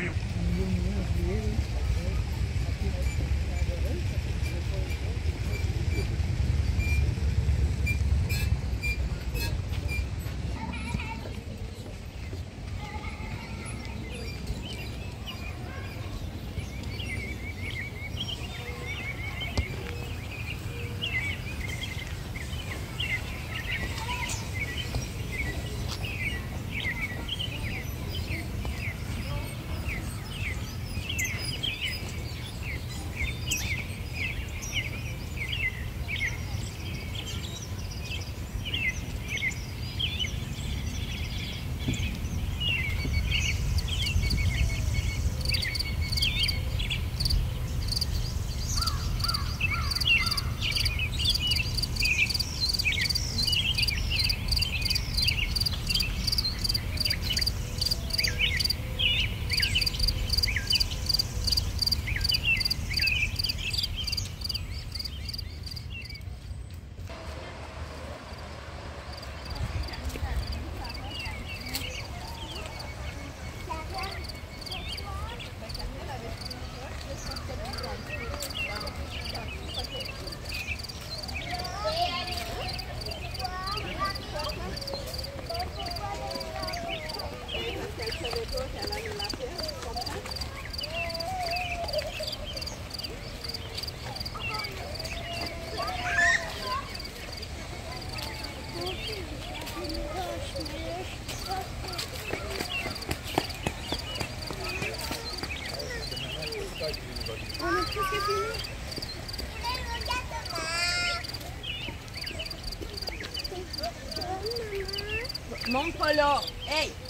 Thank you. Montoló. Ei!